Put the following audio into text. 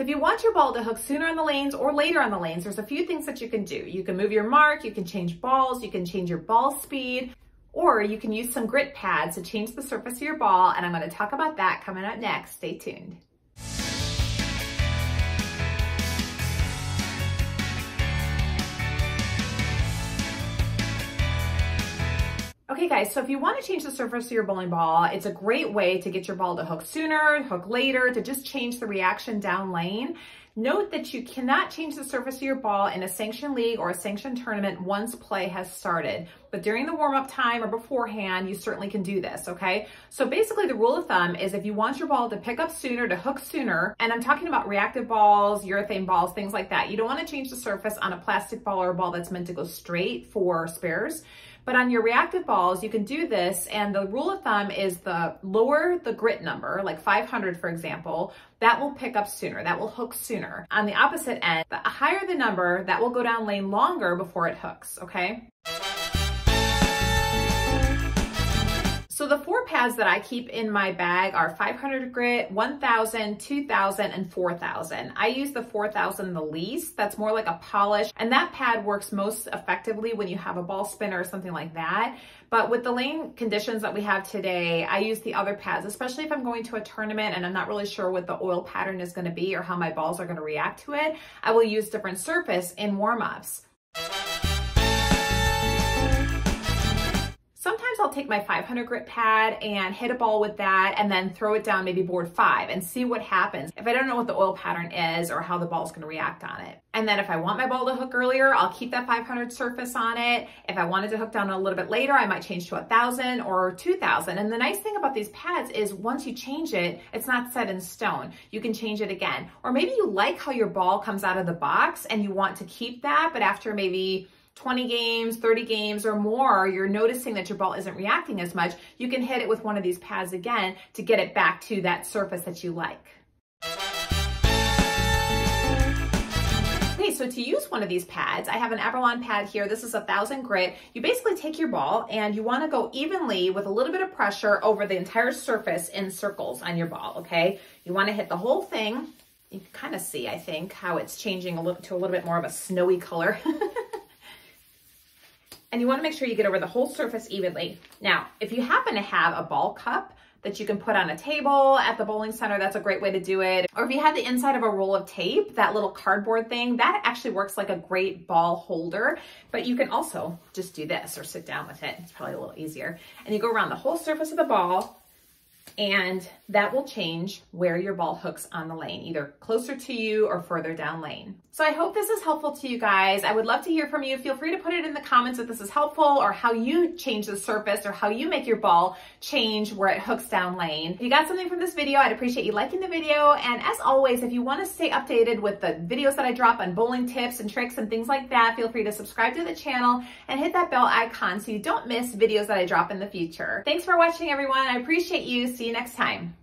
So if you want your ball to hook sooner on the lanes or later on the lanes, there's a few things that you can do. You can move your mark, you can change balls, you can change your ball speed, or you can use some grit pads to change the surface of your ball. And I'm gonna talk about that coming up next. Stay tuned. Okay guys, so if you want to change the surface of your bowling ball, it's a great way to get your ball to hook sooner, hook later, to just change the reaction down lane. Note that you cannot change the surface of your ball in a sanctioned league or a sanctioned tournament once play has started. But during the warm-up time or beforehand, you certainly can do this, okay? So basically the rule of thumb is if you want your ball to pick up sooner, to hook sooner, and I'm talking about reactive balls, urethane balls, things like that. You don't wanna change the surface on a plastic ball or a ball that's meant to go straight for spares. But on your reactive balls, you can do this. And the rule of thumb is the lower the grit number, like 500, for example, that will pick up sooner. That will hook sooner. On the opposite end, the higher the number, that will go down lane longer before it hooks, okay? Pads that I keep in my bag are 500 grit, 1000, 2000, and 4000. I use the 4000 the least. That's more like a polish. And that pad works most effectively when you have a ball spinner or something like that. But with the lane conditions that we have today, I use the other pads, especially if I'm going to a tournament and I'm not really sure what the oil pattern is gonna be or how my balls are gonna react to it. I will use different surface in warm-ups. I'll take my 500 grit pad and hit a ball with that and then throw it down maybe board five and see what happens. If I don't know what the oil pattern is or how the ball's gonna react on it. And then if I want my ball to hook earlier, I'll keep that 500 surface on it. If I wanted to hook down a little bit later, I might change to a 1,000 or 2,000. And the nice thing about these pads is once you change it, it's not set in stone. You can change it again. Or maybe you like how your ball comes out of the box and you want to keep that, but after maybe 20 games, 30 games or more, you're noticing that your ball isn't reacting as much, you can hit it with one of these pads again to get it back to that surface that you like. Okay, so to use one of these pads, I have an Abralon pad here. This is a thousand grit. You basically take your ball and you wanna go evenly with a little bit of pressure over the entire surface in circles on your ball, okay? You wanna hit the whole thing. You can kind of see, I think, how it's changing a little to a little bit more of a snowy color. and you wanna make sure you get over the whole surface evenly. Now, if you happen to have a ball cup that you can put on a table at the bowling center, that's a great way to do it. Or if you have the inside of a roll of tape, that little cardboard thing, that actually works like a great ball holder, but you can also just do this or sit down with it. It's probably a little easier. And you go around the whole surface of the ball and that will change where your ball hooks on the lane, either closer to you or further down lane. So I hope this is helpful to you guys. I would love to hear from you. Feel free to put it in the comments if this is helpful or how you change the surface or how you make your ball change where it hooks down lane. If you got something from this video, I'd appreciate you liking the video. And as always, if you wanna stay updated with the videos that I drop on bowling tips and tricks and things like that, feel free to subscribe to the channel and hit that bell icon so you don't miss videos that I drop in the future. Thanks for watching everyone. I appreciate you. See you next time.